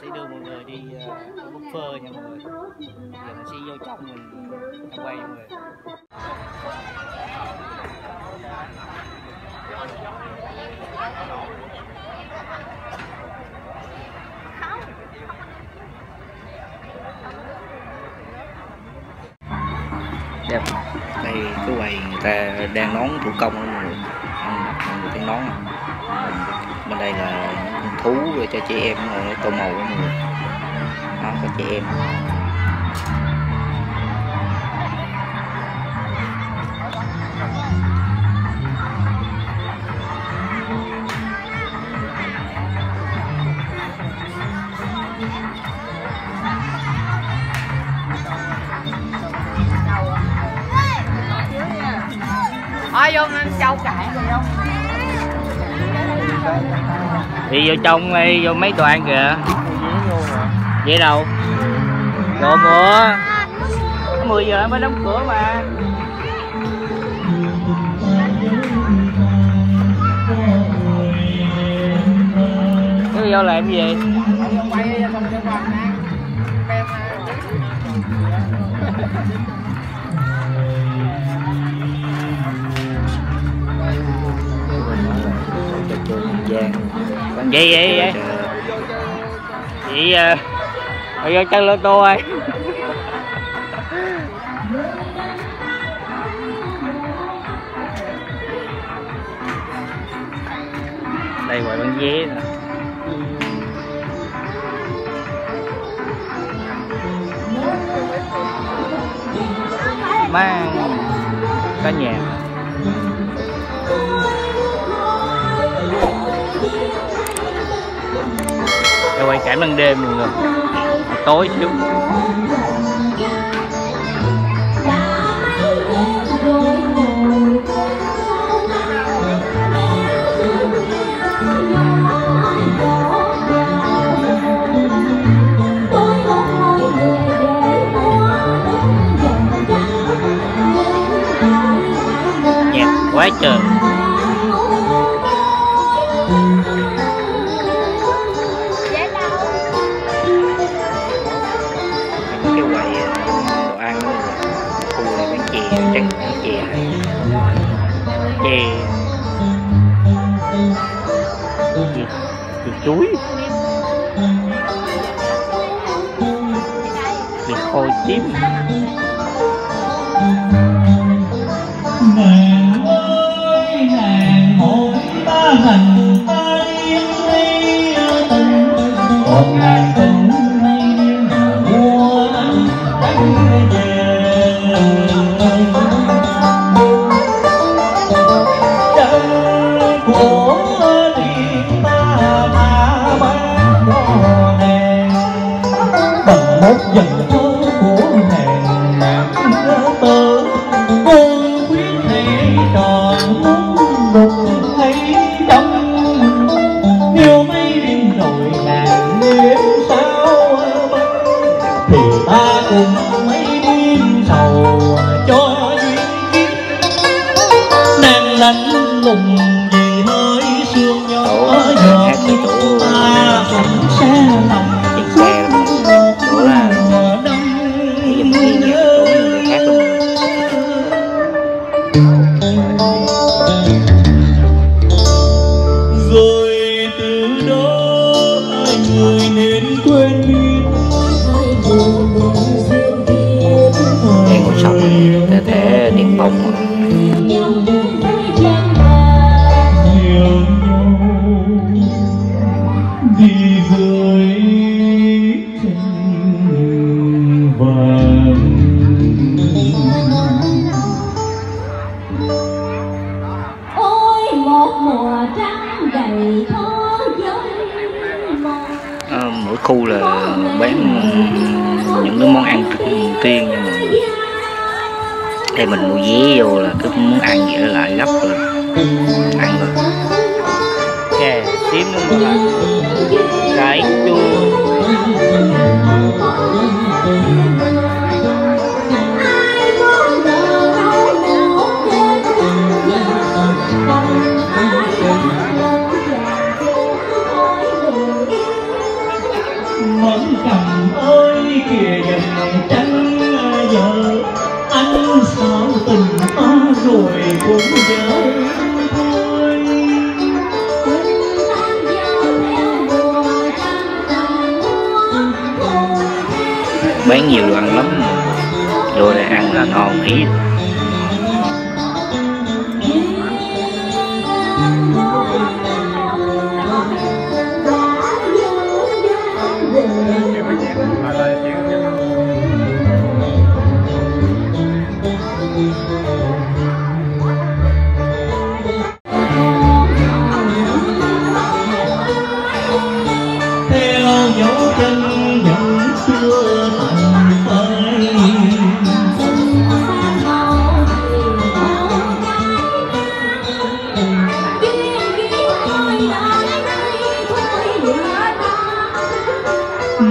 sẽ đưa mọi người đi ờ, uh, phơ nha mọi người. Giờ mình sẽ vô trong mình quay quan mọi người. Đẹp. Đây cái quầy người ta đang nón thủ công đó mọi người. Mọi người thấy nón không bên đây là thú cho chị em ờ, tô màu của mọi người. Đó có chị em. Đi vô trong đi, vô mấy đoạn kìa. Vậy đâu? Đồ mưa 10 giờ mới đóng cửa mà. Cứ vô làm gì? Quay, không cho vậy vậy vậy vậy. à, bây giờ chân lô tô ơi. Đây ngoài bán vé nè. Mang có nhà để quay cảnh ban đêm mọi người tối xíu nhạc quá trời. Cái quầy ờ, đồ ăn đó. Khu này bán chè chắc bán chè. Chè. Chè, gì chuối. Gì khôi tím nàng ơi nàng hỏi ta hành ta yên đi tình còn nàng mỗi khu là bán những cái món ăn riêng nha mọi người đây mình mua vé vô là cứ muốn ăn vậy đó lại gấp rồi. Ăn rồi. Chè tím nữa mà cải chua. Bán nhiều đồ ăn lắm. Vô đây ăn là ngon ý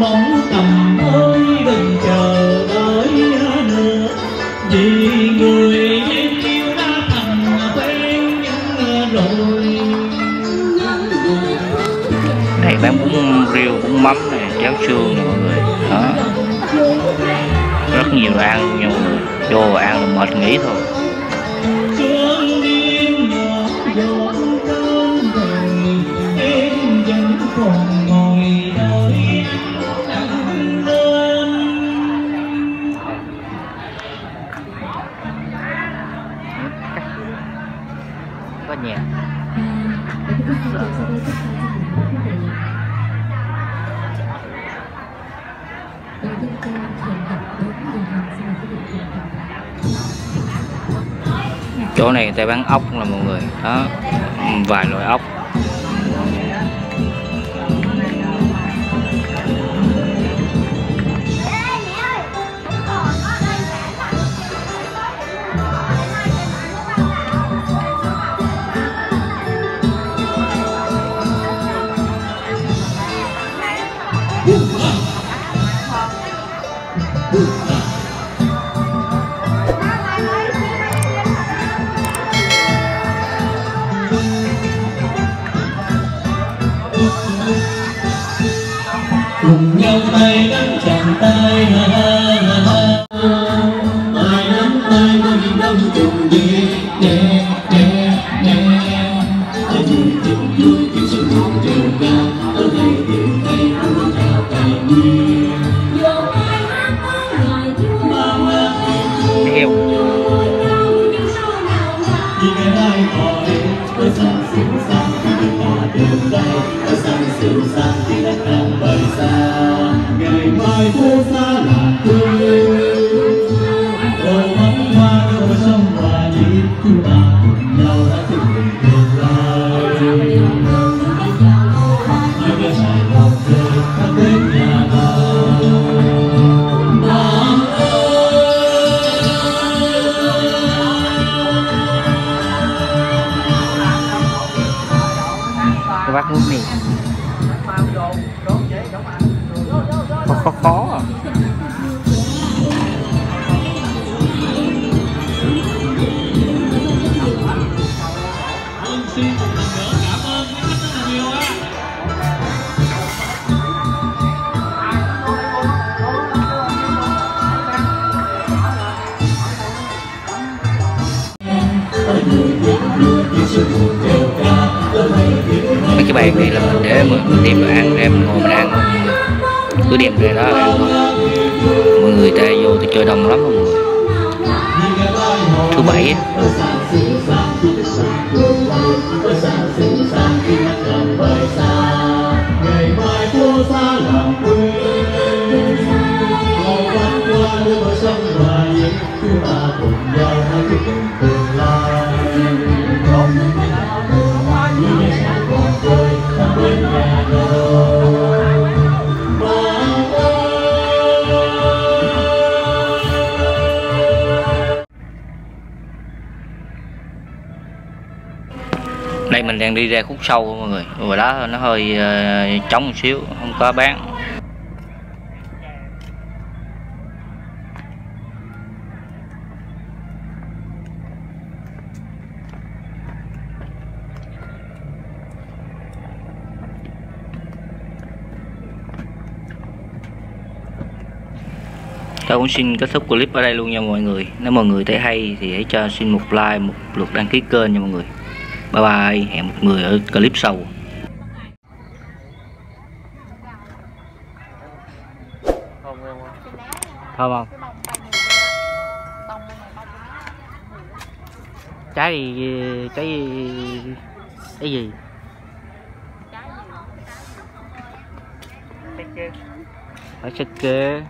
mong tầm ơi, đừng chờ đợi nữa. Vì người em yêu đã thành quen rồi này bán bún riêu bún mắm này cháo xương này mọi người. Đó. Rất nhiều ăn luôn nha người vô ăn là mệt nghỉ thôi. Chỗ này người ta bán ốc là mọi người đó vài loại ốc. Này thì là mình để mình tìm đồ ăn để mình ngồi mình ăn. Thôi mọi người. cứ đem ra đó ăn thôi mọi người ta vô thì chơi đông lắm mọi người. Thứ bảy đang đi ra khúc sâu mọi người. Rồi đó nó hơi ờ, trống một xíu không có bán. Tôi cũng xin kết thúc clip ở đây luôn nha mọi người. Nếu mọi người thấy hay thì hãy cho xin một like, một lượt đăng ký kênh nha mọi người. Bye bye, hẹn một người ở clip sau. Thơm không? Trái gì trái gì cái gì? Trái gì phải sơ kê.